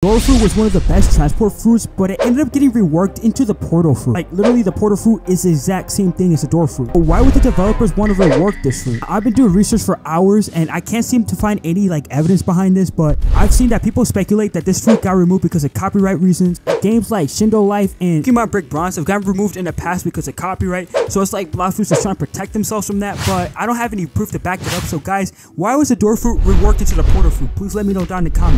Door was one of the best transport fruits, but it ended up getting reworked into the portal fruit. Like literally the portal fruit is the exact same thing as the door fruit. But why would the developers want to rework this fruit? I've been doing research for hours and I can't seem to find any like evidence behind this, but I've seen that people speculate that this fruit got removed because of copyright reasons. Games like Shindo Life and Pokemon Brick Bronze have gotten removed in the past because of copyright. So it's like Blox is trying to protect themselves from that, but I don't have any proof to back it up. So guys, why was the door fruit reworked into the portal fruit? Please let me know down in the comments.